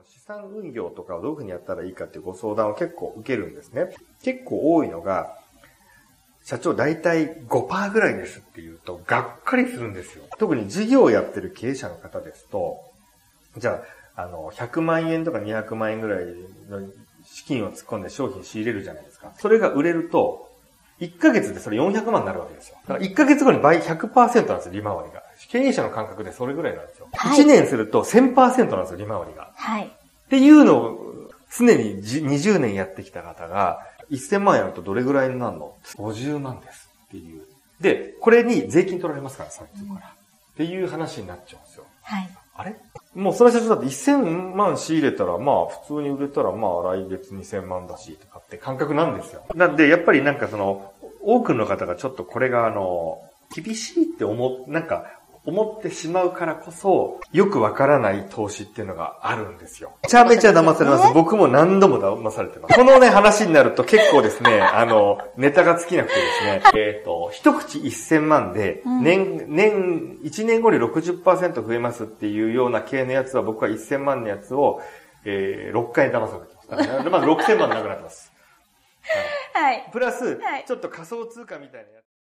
の資産運用とかをどういうふうにやったらいいかっていうご相談を結構受けるんですね。結構多いのが、社長大体5%ぐらいですって言うと、がっかりするんですよ。特に事業をやってる経営者の方ですと、じゃあ、あの、100万円とか200万円ぐらいの資金を突っ込んで商品仕入れるじゃないですか。それが売れると、1ヶ月でそれ400万になるわけですよ。だから1ヶ月後に倍100%なんですよ、利回りが。経営者の感覚でそれぐらいなんですよ。はい1年すると1000%なんですよ、利回りが。はい。っていうのを常にじ20年やってきた方が、1000万やるとどれぐらいになるの ?50 万ですっていう。で、これに税金取られますから、最初から。っていう話になっちゃうんですよ。はい。あれ？もうその社長だって1000万仕入れたら、まあ普通に売れたら、まあ来月2000万だし、とかって感覚なんですよ。なんで、やっぱりなんかその、多くの方がちょっとこれがあの、厳しいって思う、なんか、思ってしまうからこそ、よくわからない投資っていうのがあるんですよ。めちゃめちゃ騙されます。僕も何度も騙されてます。このね、話になると結構ですね、あの、ネタが尽きなくてですね、えっ、と、一口1000万で、うん年、年、1年後に60%増えますっていうような系のやつは僕は1000万のやつを、えー、6回騙されてます。だからまず6000万なくなってます。はい。プラスはい、ちょっと仮想通貨みたいなやつ。